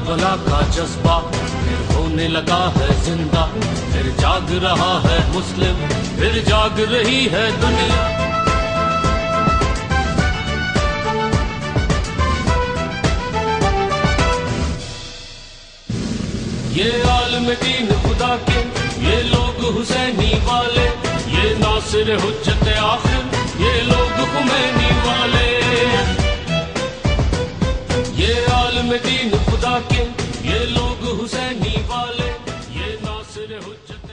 भला का जज्बा फिर होने लगा है ज़िंदा। फिर जाग रहा है मुस्लिम, फिर जाग रही है दुनिया। ये आलम दीन खुदा के, ये लोग हुसैनी वाले, ये नासिर हुज्जत आखिर दीन खुदा के ये लोग हुसैनी वाले ये नासिर हुज्जत